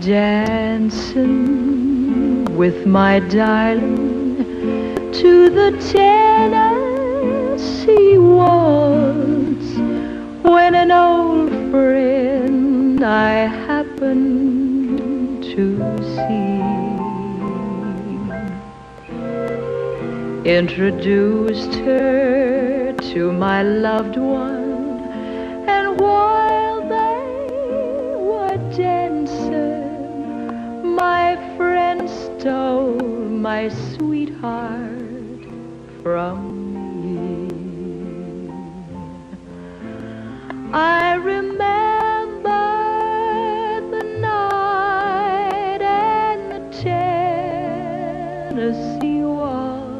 dancing with my darling to the Tennessee waltz when an old friend I happened to see introduced her to my loved one. And while stole my sweetheart from me I remember the night and the Tennessee waltz.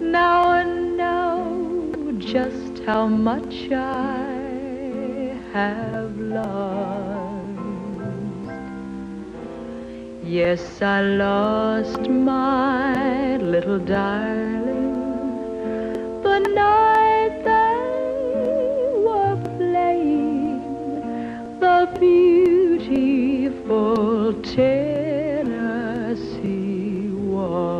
Now I know just how much I have lost. Yes, I lost my little darling the night they were playing the beautiful Tennessee waltz.